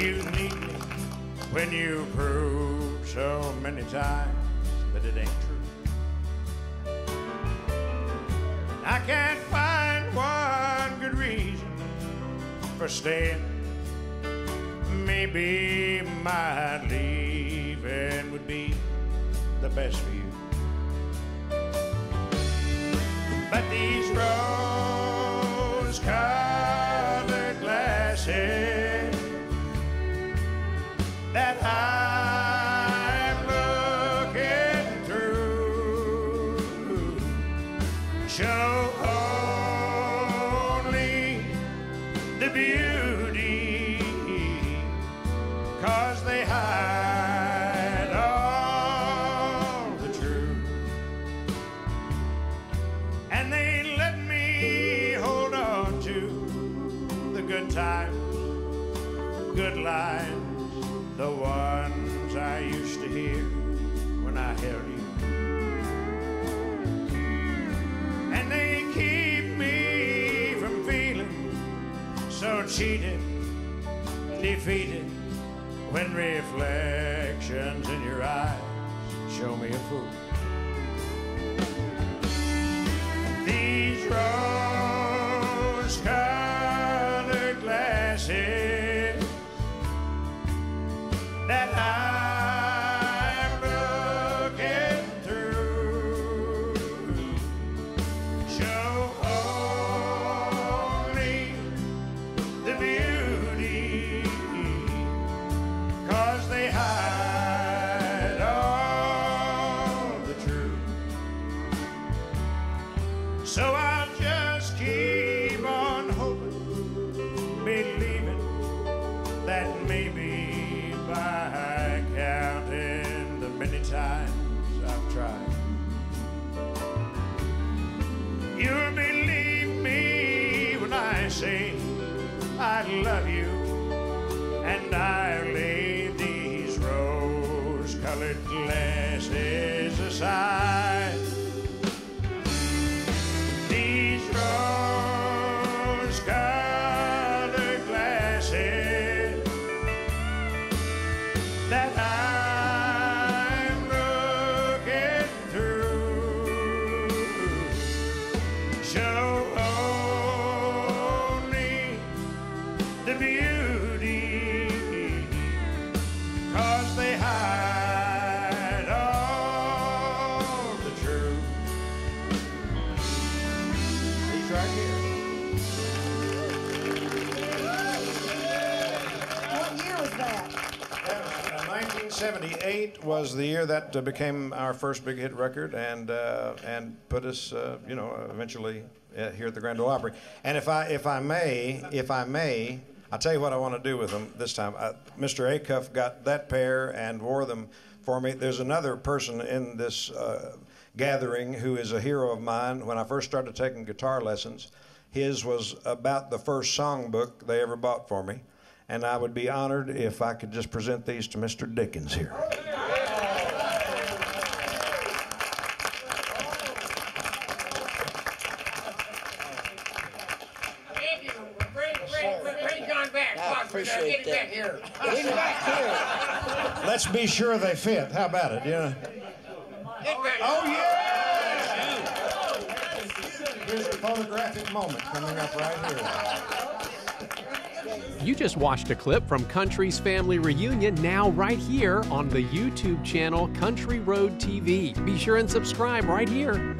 you need me when you prove so many times that it ain't true. I can't find one good reason for staying. Maybe my leaving would be the best for you. But these rose colored good times, good lines, the ones I used to hear when I held you. And they keep me from feeling so cheated, defeated, when reflections in your eyes show me a fool. That maybe by counting the many times I've tried, you'll believe me when I say I love you and I lay these rose-colored glasses aside. 1978 was the year that uh, became our first big hit record and uh, and put us, uh, you know, eventually uh, here at the Grand Ole Opry. And if I if I may, if I may, I'll tell you what I want to do with them this time. Uh, Mr. Acuff got that pair and wore them for me. There's another person in this uh, gathering who is a hero of mine. When I first started taking guitar lessons, his was about the first songbook they ever bought for me. And I would be honored if I could just present these to Mr. Dickens here. Appreciate that. Let's be sure they fit. How about it? Yeah. Oh yeah. Here's a photographic moment coming up right here. You just watched a clip from Country's Family Reunion, now right here on the YouTube channel Country Road TV. Be sure and subscribe right here.